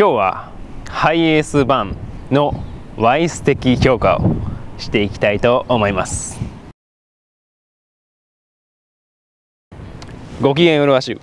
今日はハイエース版のワイス的評価をしていきたいと思います。ご機嫌よろしゅ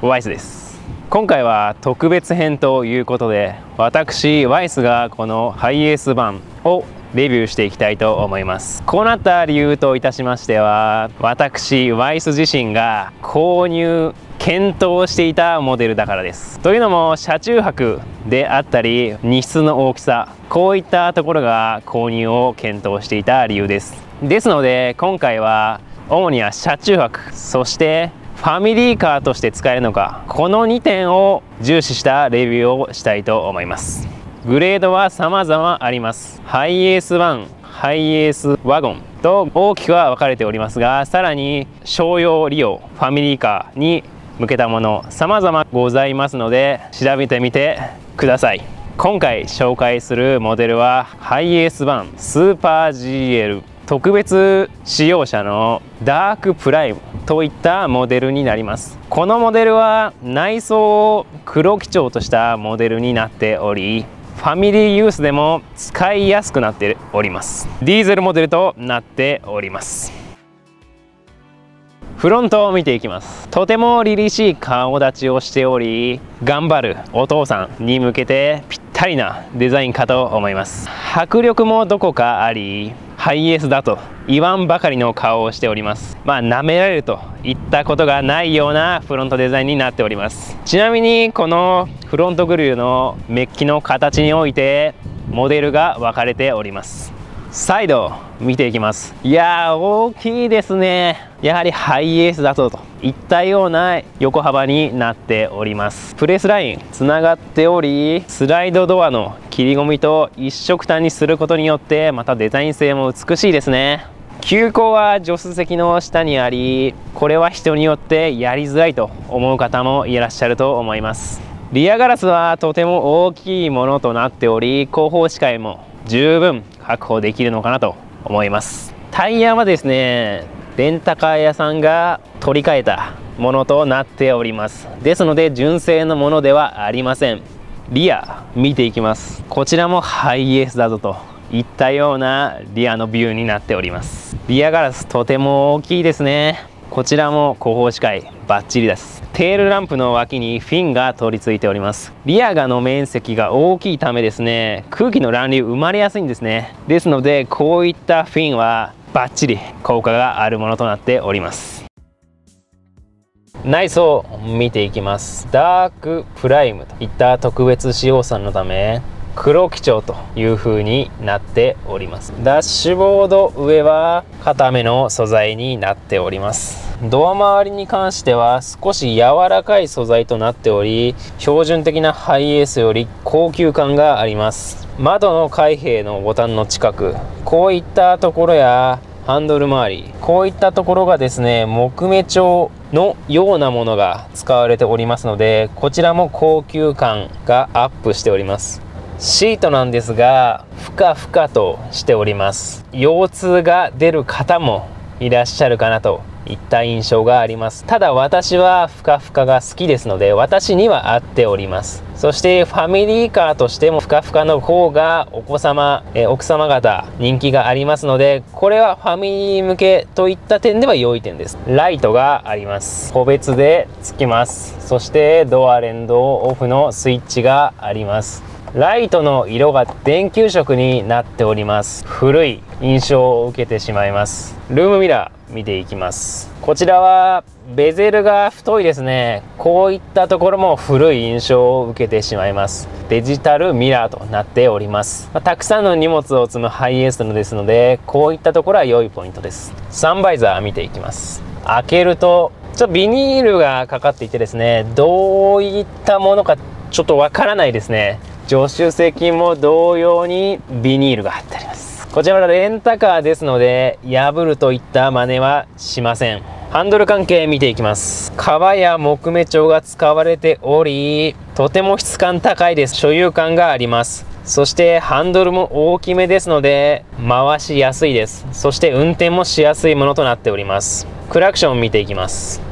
う。ワイスです。今回は特別編ということで私ワイスがこのハイエース版をレビューしていきたいと思います。こうなった理由といたしましては私ワイス自身が購入検討していたモデルだからです。というのも車中泊であったり荷室の大きさこういったところが購入を検討していた理由です。ですので今回は主には車中泊そしてファミリーカーとして使えるのかこの2点を重視したレビューをしたいと思います。グレードは様々あります。ハイエース1ハイエースワゴンと大きくは分かれておりますがさらに商用利用ファミリーカーに向けたもの様々ございますので調べてみてください。今回紹介するモデルはハイエース版スーパー GL 特別仕様車のダークプライムといったモデルになります。このモデルは内装を黒基調としたモデルになっておりファミリーユースでも使いやすくなっております。ディーゼルモデルとなっております。フロントを見ていきます。とても凛々しい顔立ちをしており頑張るお父さんに向けてぴったりなデザインかと思います。迫力もどこかありハイエースだと言わんばかりの顔をしております。まあ舐められるといったことがないようなフロントデザインになっております。ちなみにこのフロントグリルのメッキの形においてモデルが分かれております。サイド見ていきます。いやー大きいですね。やはりハイエースだとといったような横幅になっております。プレスラインつながっておりスライドドアの切り込みと一色単にすることによってまたデザイン性も美しいですね。急行は助手席の下にありこれは人によってやりづらいと思う方もいらっしゃると思います。リアガラスはとても大きいものとなっており後方視界も十分確保できるのかなと思います。タイヤはですねレンタカー屋さんが取り替えたものとなっております。ですので純正のものではありません。リア見ていきます。こちらもハイエースだぞといったようなリアのビューになっております。リアガラスとても大きいですね。こちらも後方視界バッチリです。テールランプの脇にフィンが取り付いております。リアガの面積が大きいためですね。空気の乱流生まれやすいんですね。ですのでこういったフィンはバッチリ効果があるものとなっております。内装を見ていきます。ダークプライムといった特別仕様さんのため黒基調という風になっております。ダッシュボード上は固めの素材になっております。ドア周りに関しては少し柔らかい素材となっており標準的なハイエースより高級感があります。窓の開閉のボタンの近く。こういったところやハンドル周り。こういったところがですね木目調のようなものが使われておりますのでこちらも高級感がアップしております。シートなんですがふかふかとしております。腰痛が出る方もいらっしゃるかなといった印象があります。ただ私はふかふかが好きですので私には合っております。そしてファミリーカーとしてもふかふかの方がお子様、え奥様方人気がありますのでこれはファミリー向けといった点では良い点です。ライトがあります。個別でつきます。そしてドア連動オフのスイッチがあります。ライトの色が電球色になっております。古い印象を受けてしまいます。ルームミラー。見ていきます。こちらはベゼルが太いですね。こういったところも古い印象を受けてしまいます。デジタルミラーとなっております、まあ、たくさんの荷物を積むハイエースのですのでこういったところは良いポイントです。サンバイザー見ていきます。開けるとちょっとビニールがかかっていてですねどういったものかちょっとわからないですね。助手席も同様にビニールが貼ってあります。こちらはレンタカーですので破るといった真似はしません。ハンドル関係見ていきます。革や木目調が使われておりとても質感高いです。所有感があります。そしてハンドルも大きめですので回しやすいです。そして運転もしやすいものとなっております。クラクション見ていきます。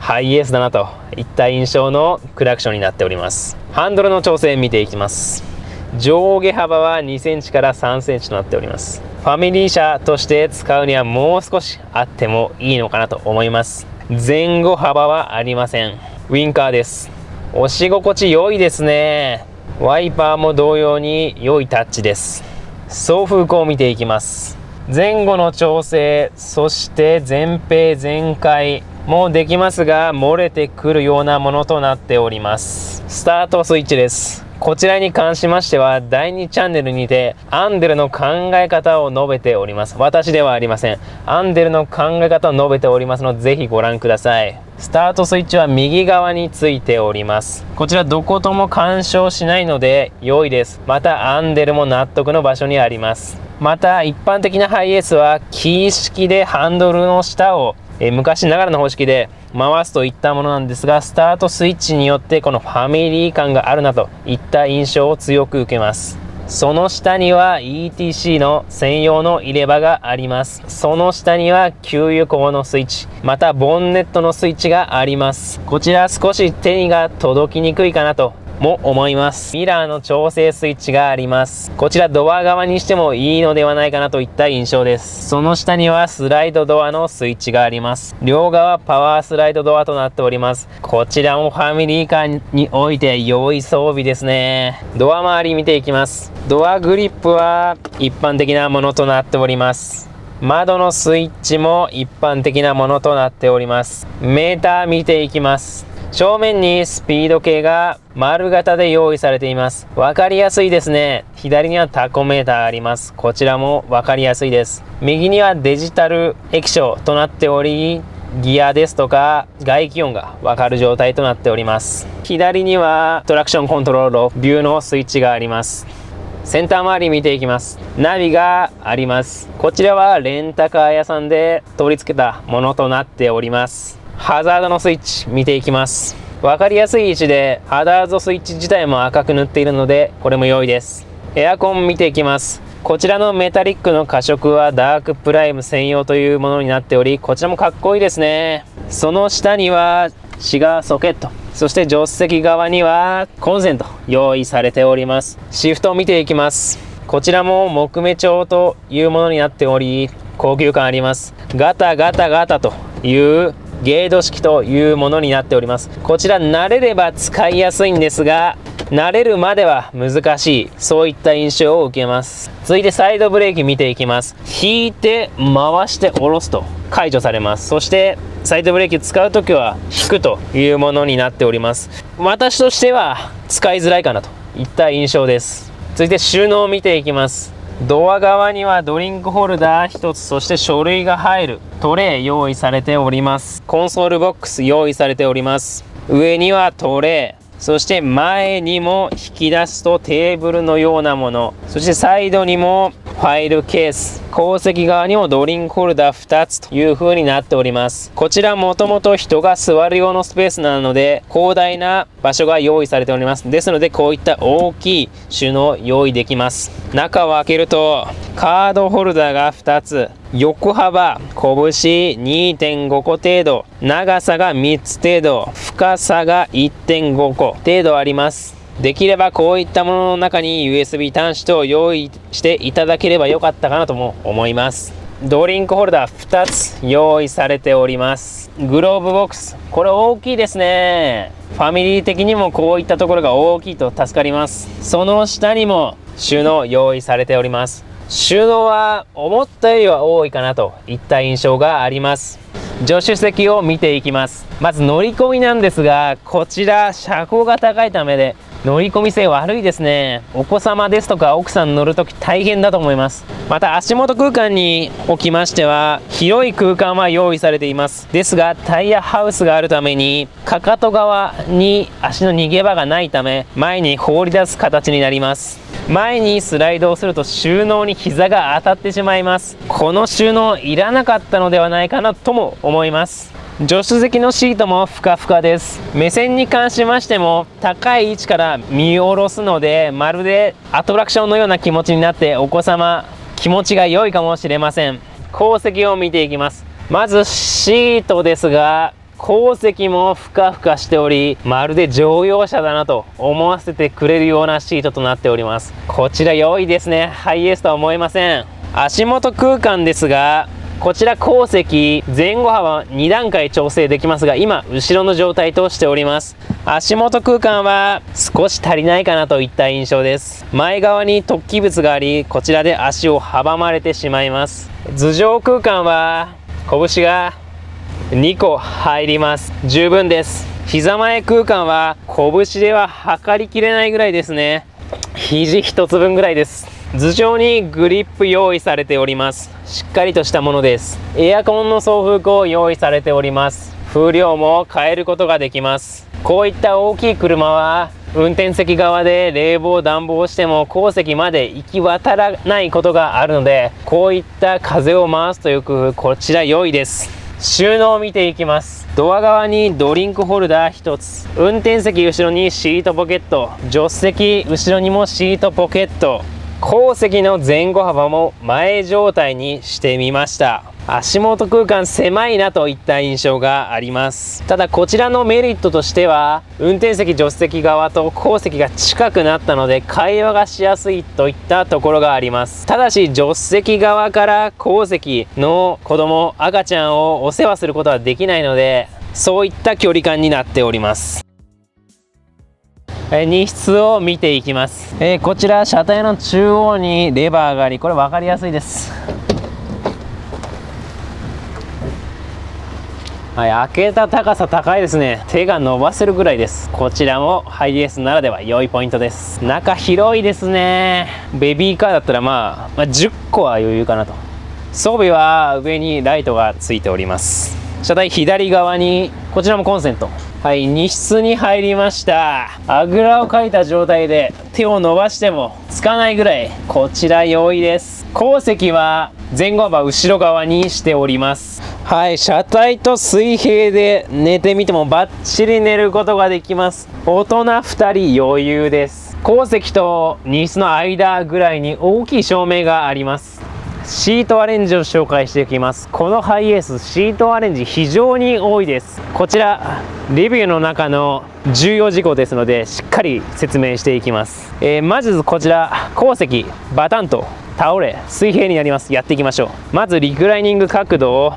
ハイエースだなといった印象のクラクションになっております。ハンドルの調整見ていきます。上下幅は2センチから3センチとなっております。ファミリー車として使うにはもう少しあってもいいのかなと思います。前後幅はありません。ウィンカーです。押し心地良いですね。ワイパーも同様に良いタッチです。送風口を見ていきます。前後の調整そして前平全開もできますが漏れてくるようなものとなっております。スタートスイッチです。こちらに関しましては第2チャンネルにてアンデルの考え方を述べております。私ではありません。アンデルの考え方を述べておりますのでぜひご覧ください。スタートスイッチは右側についております。こちらどことも干渉しないので良いです。またアンデルも納得の場所にあります。また一般的なハイエースはキー式でハンドルの下をえ昔ながらの方式で回すといったものなんですがスタートスイッチによってこのファミリー感があるなといった印象を強く受けます。その下には ETC の専用の入れ歯があります。その下には給油口のスイッチまたボンネットのスイッチがあります。こちら少し手が届きにくいかなとも思います。ミラーの調整スイッチがあります。こちらドア側にしてもいいのではないかなといった印象です。その下にはスライドドアのスイッチがあります。両側パワースライドドアとなっております。こちらもファミリーカーにおいて良い装備ですね。ドア周り見ていきます。ドアグリップは一般的なものとなっております。窓のスイッチも一般的なものとなっております。メーター見ていきます。正面にスピード計が丸型で用意されています。わかりやすいですね。左にはタコメーターあります。こちらもわかりやすいです。右にはデジタル液晶となっており、ギアですとか外気温がわかる状態となっております。左にはトラクションコントロールビューのスイッチがあります。センター周り見ていきます。ナビがあります。こちらはレンタカー屋さんで取り付けたものとなっております。ハザードのスイッチ見ていきます。分かりやすい位置でハザードスイッチ自体も赤く塗っているのでこれも良いです。エアコン見ていきます。こちらのメタリックの加色はダークプライム専用というものになっておりこちらもかっこいいですね。その下にはシガーソケット。そして助手席側にはコンセント用意されております。シフトを見ていきます。こちらも木目調というものになっており高級感あります。ガタガタガタというゲート式というものになっております。こちら慣れれば使いやすいんですが慣れるまでは難しい。そういった印象を受けます。続いてサイドブレーキ見ていきます。引いて回して下ろすと解除されます。そしてサイドブレーキ使う時は引くというものになっております。私としては使いづらいかなといった印象です。続いて収納を見ていきます。ドア側にはドリンクホルダー1つそして書類が入るトレー用意されております。コンソールボックス用意されております。上にはトレーそして前にも引き出すとテーブルのようなものそしてサイドにもファイルケース後席側にもドリンクホルダー2つ。という風になっておりますこちらもともと人が座る用のスペースなので広大な場所が用意されております。ですのでこういった大きい収納を用意できます。中を開けるとカードホルダーが2つ。横幅拳2.5個程度。長さが3つ程度。深さが1.5個程度あります。できればこういったものの中に USB 端子と用意していただければよかったかなとも思います。ドリンクホルダー2つ用意されております。グローブボックス。これ大きいですね。ファミリー的にもこういったところが大きいと助かります。その下にも収納用意されております。収納は思ったよりは多いかなといった印象があります。助手席を見ていきます。まず乗り込みなんですがこちら車高が高いためで乗り込み性悪いですね。お子様ですとか奥さん乗るとき大変だと思います。また足元空間におきましては広い空間は用意されています。ですがタイヤハウスがあるためにかかと側に足の逃げ場がないため前に放り出す形になります。前にスライドをすると収納に膝が当たってしまいます。この収納いらなかったのではないかなとも思います。助手席のシートもふかふかです。目線に関しましても高い位置か？ら見下ろすのでまるでアトラクションのような気持ちになってお子様気持ちが良いか？もしれません後席を見ていきますまずシートですが後席もふか？ふか？しておりまるで乗用車だなと思わせてくれるようなシートとなっておりますこちら良いですねハイエースとは思えません足元空間ですがこちら後席前後幅2段階調整できますが今後ろの状態としております。足元空間は少し足りないかなといった印象です。前側に突起物がありこちらで足を阻まれてしまいます。頭上空間は拳が2個入ります。十分です。膝前空間は拳では測りきれないぐらいですね。肘1つ分ぐらいです。頭上にグリップ用意されております。しっかりとしたものです。エアコンの送風口用意されております。風量も変えることができます。こういった大きい車は運転席側で冷房暖房しても後席まで行き渡らないことがあるのでこういった風を回すという工夫こちら良いです。収納を見ていきます。ドア側にドリンクホルダー1つ。運転席後ろにシートポケット。助手席後ろにもシートポケット。後席の前後幅も前状態にしてみました。足元空間狭いなといった印象があります。ただこちらのメリットとしては運転席助手席側と後席が近くなったので会話がしやすいといったところがあります。ただし助手席側から後席の子供赤ちゃんをお世話することはできないのでそういった距離感になっております。荷室を見ていきます、えー、こちら車体の中央にレバーがありこれ分かりやすいです。はい、開けた高さ高いですね。手が伸ばせるぐらいです。こちらもハイエースならでは良いポイントです。中広いですね。ベビーカーだったらまあ、まあ、10個は余裕かなと。装備は上にライトがついております。車体左側にこちらもコンセント。はい荷室に入りました。あぐらをかいた状態で手を伸ばしてもつかないぐらいこちら良いです。後席は前後幅後ろ側にしております。はい車体と水平で寝てみてもバッチリ寝ることができます。大人2人余裕です。後席と荷室の間ぐらいに大きい照明があります。シートアレンジを紹介していきます。このハイエースシートアレンジ非常に多いです。こちらレビューの中の重要事項ですのでしっかり説明していきます、えー、まずこちら鉱石バタンと倒れ水平になります。やっていきましょう。まずリクライニング角度を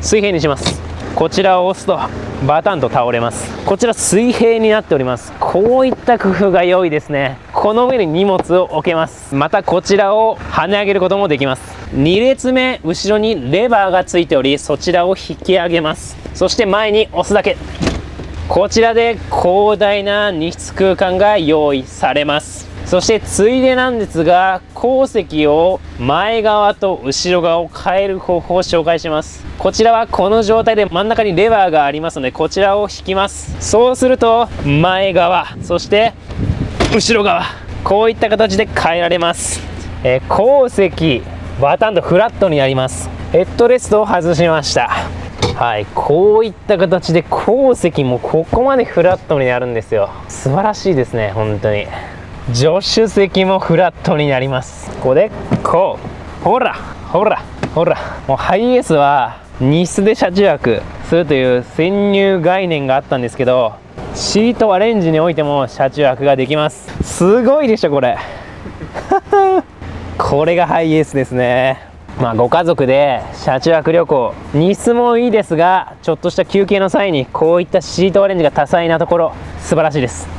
水平にします。こちらを押すとバタンと倒れます。こちら水平になっております。こういった工夫が良いですね。この上に荷物を置けます。またこちらを跳ね上げることもできます。2列目後ろにレバーがついておりそちらを引き上げます。そして前に押すだけ。こちらで広大な荷室空間が用意されます。そしてついでなんですが後席を前側と後ろ側を変える方法を紹介します。こちらはこの状態で真ん中にレバーがありますのでこちらを引きます。そうすると前側そして後ろ側こういった形で変えられます、えー、後席バタンとフラットになります。ヘッドレストを外しました。はいこういった形で後席もここまでフラットになるんですよ。素晴らしいですね本当に。助手席もフラットになります。ここでこう。ほらほらほら。もうハイエースは荷室で車中泊するという潜入概念があったんですけどシートアレンジにおいても車中泊ができます。すごいでしょこれ。これがハイエースですね。まあご家族で車中泊旅行荷室もいいですがちょっとした休憩の際にこういったシートアレンジが多彩なところ素晴らしいです。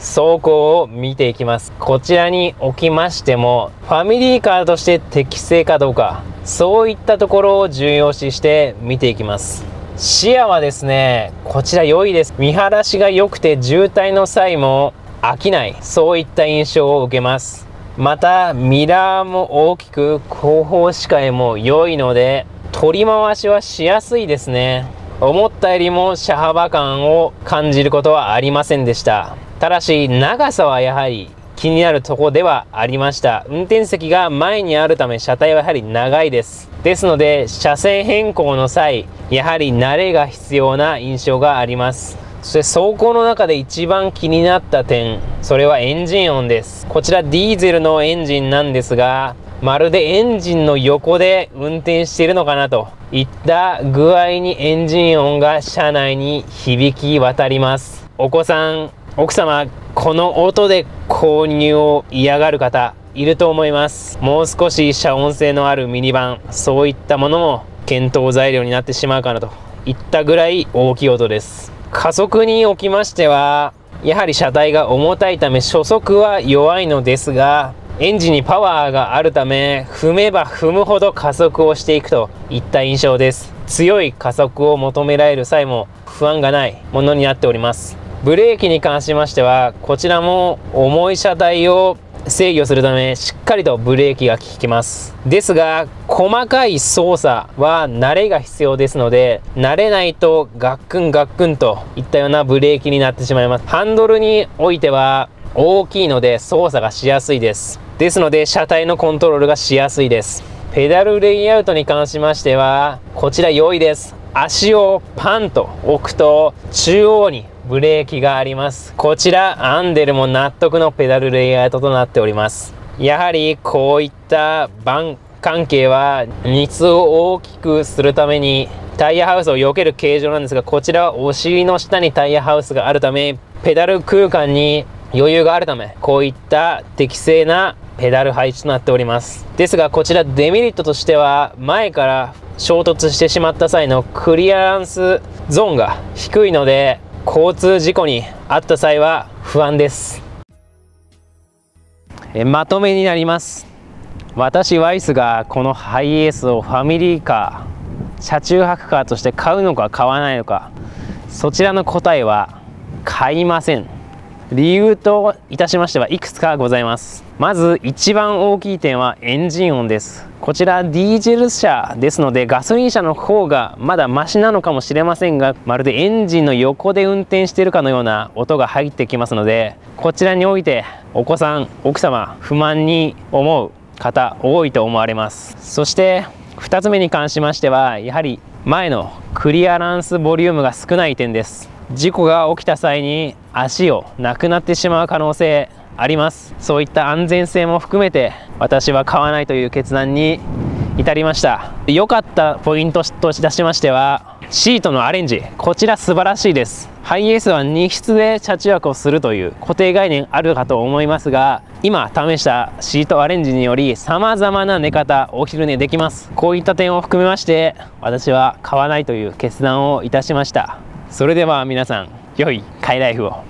走行を見ていきます。こちらに置きましてもファミリーカーとして適正かどうかそういったところを重要視して見ていきます。視野はですねこちら良いです。見晴らしが良くて渋滞の際も飽きない。そういった印象を受けます。またミラーも大きく後方視界も良いので取り回しはしやすいですね。思ったよりも車幅感を感じることはありませんでした。ただし長さはやはり気になるとこではありました。運転席が前にあるため車体はやはり長いです。ですので車線変更の際やはり慣れが必要な印象があります。そして走行の中で一番気になった点それはエンジン音です。こちらディーゼルのエンジンなんですがまるでエンジンの横で運転しているのかなと。いった具合にエンジン音が車内に響き渡ります。お子さん奥様この音で購入を嫌がる方いると思います。もう少し遮音性のあるミニバンそういったものも検討材料になってしまうかなといったぐらい大きい音です加速におきましてはやはり車体が重たいため初速は弱いのですがエンジンにパワーがあるため踏めば踏むほど加速をしていくといった印象です。強い加速を求められる際も不安がない。ものになっております。ブレーキに関しましてはこちらも重い車体を制御するためしっかりとブレーキが効きます。ですが細かい操作は慣れが必要ですので慣れないとガックンガックンといったようなブレーキになってしまいます。ハンドルにおいては大きいので操作がしやすいです。ですので車体のコントロールがしやすいです。ペダルレイアウトに関しましてはこちら良いです。足をパンと置くと中央にブレーキがあります。こちらアンデルも納得のペダルレイアウトとなっております。やはりこういったバン関係は熱を大きくするためにタイヤハウスを避ける形状なんですがこちらはお尻の下にタイヤハウスがあるためペダル空間に余裕があるためこういった適正なペダル配置となっております。ですがこちらデメリットとしては前から衝突してしまった際のクリアランスゾーンが低いので交通事故に遭った際は不安です。えまとめになります。私ワイスがこのハイエースをファミリーカー車中泊カーとして買うのか買わないのかそちらの答えは買いません。理由といたしましてはいくつかございます。まず一番大きい点はエンジン音です。こちらディーゼル車ですのでガソリン車の方がまだマシなのかもしれませんがまるでエンジンの横で運転しているかのような音が入ってきますのでこちらにおいてお子さん奥様不満に思う方多いと思われます。そして2つ目に関しましてはやはり前のクリアランスボリュームが少ない点です。事故が起きた際に足をなくなってしまう可能性あります。そういった安全性も含めて私は買わないという決断に至りました。良かったポイントとししましてはシートのアレンジ。こちら素晴らしいです。ハイエースは荷室で車中泊をするという固定概念あるかと思いますが今試したシートアレンジにより様々な寝方お昼寝できます。こういった点を含めまして私は買わないという決断をいたしました。それでは皆さん良いカイライフを。